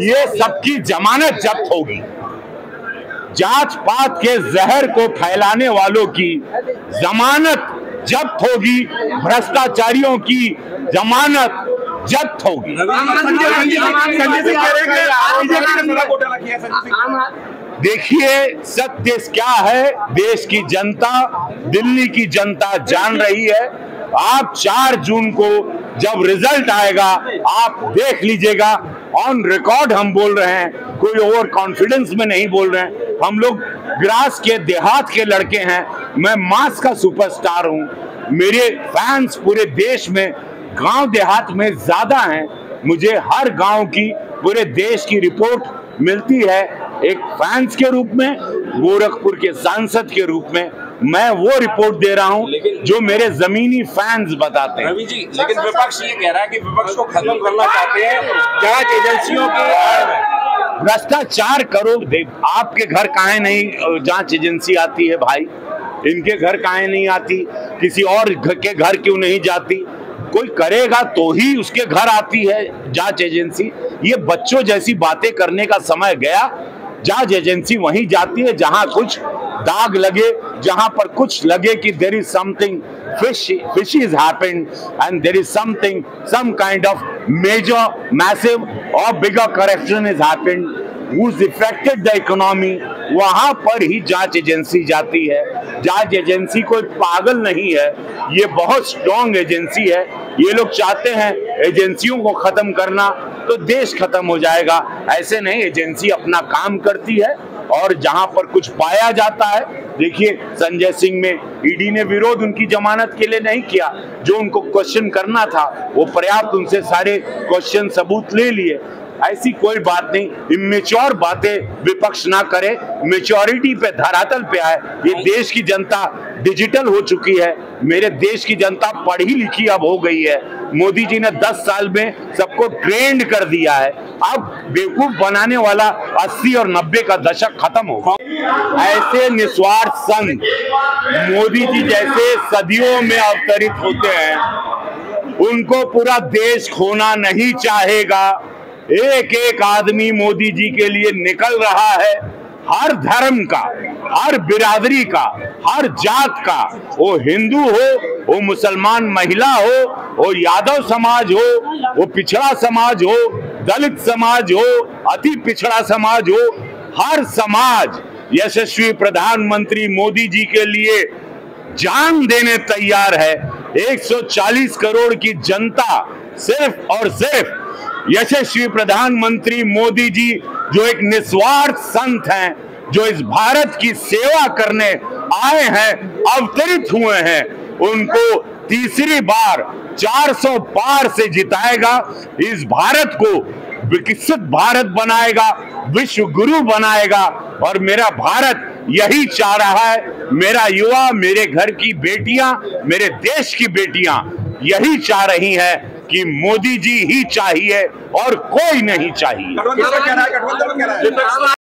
ये सबकी जमानत जब्त होगी। जाँच पात के जहर को फैलाने वालों की जमानत जब्त होगी भ्रष्टाचारियों की जमानत जब्त होगी। देखिए सत्य क्या है? देश की जनता दिल्ली की जनता जान रही है। आप चार जून को जब रिज़ल्ट आएगा आप देख लीजिएगा ऑन रिकॉर्ड हम बोल रहे हैं, कोई ओवर कॉन्फिडेंस में नहीं बोल रहे हैं। हम लोग ग्रास के, देहात के लड़के हैं, मैं मास का सुपरस्टार हूँ। मेरे फैंस पूरे देश में, गाँव देहात में ज़्यादा हैं। मुझे हर गाँव की, पूरे देश की रिपोर्ट मिलती है एक फैंस के रूप में, गोरखपुर के सांसद के रूप में। मैं वो रिपोर्ट दे रहा हूँ जो मेरे जमीनी फैंस बताते हैं। रवि जी लेकिन विपक्ष ये कह रहा है कि विपक्ष को खत्म करना चाहते हैं। जाँच एजेंसियों की भ्रष्टाचार करो। देख आपके घर काहे नहीं जाँच एजेंसी आती है भाई? इनके घर काहे नहीं आती? किसी और के घर क्यों नहीं जाती? कोई करेगा तो ही उसके घर आती है जाँच एजेंसी ये बच्चों जैसी बातें करने का समय गया। जाँच एजेंसी वहीं जाती है जहाँ कुछ दाग लगे जहाँ पर कुछ लगे कि there is something fish is happened and there is something, some kind of major, massive or bigger correction is happened, who's affected the economy, वहाँ पर ही जाँच एजेंसी जाती है। जाँच एजेंसी कोई पागल नहीं है, ये बहुत स्ट्रॉन्ग एजेंसी है। ये लोग चाहते हैं एजेंसियों को खत्म करना तो देश खत्म हो जाएगा। ऐसे नहीं एजेंसी अपना काम करती है और जहाँ पर कुछ पाया जाता है देखिए, संजय सिंह में ईडी ने विरोध उनकी जमानत के लिए नहीं किया। जो उनको क्वेश्चन करना था, वो पर्याप्त उनसे सारे क्वेश्चन सबूत ले लिए। ऐसी कोई बात नहीं इमेच्योर बातें विपक्ष ना करे मेच्योरिटी पे, धरातल पे आए। ये देश की जनता डिजिटल हो चुकी है। मेरे देश की जनता पढ़ी लिखी अब हो गई है। मोदी जी ने 10 साल में सबको ट्रेंड कर दिया है। अब बेवकूफ़ बनाने वाला 80 और 90 का दशक खत्म हो ऐसे निस्वार्थ संघ मोदी जी जैसे सदियों में अवतरित होते हैं, उनको पूरा देश खोना नहीं चाहेगा। एक एक आदमी मोदी जी के लिए निकल रहा है, हर धर्म का, हर बिरादरी का, हर जात का। वो हिंदू हो, वो मुसलमान महिला हो, वो यादव समाज हो, वो पिछड़ा समाज हो दलित समाज हो, अति पिछड़ा समाज हो, हर समाज यशस्वी प्रधानमंत्री मोदी जी के लिए जान देने तैयार है। 140 करोड़ की जनता सिर्फ़ और सिर्फ़ यशस्वी प्रधानमंत्री मोदी जी, जो एक निस्वार्थ संत हैं, जो इस भारत की सेवा करने आए हैं, अवतरित हुए हैं, उनको तीसरी बार 400 पार से जिताएगा, इस भारत को विकसित भारत बनाएगा विश्व गुरु बनाएगा। और मेरा भारत यही चाह रहा है, मेरा युवा, मेरे घर की बेटियाँ, मेरे देश की बेटियाँ, यही चाह रही हैं कि मोदी जी ही चाहिए और कोई नहीं चाहिए।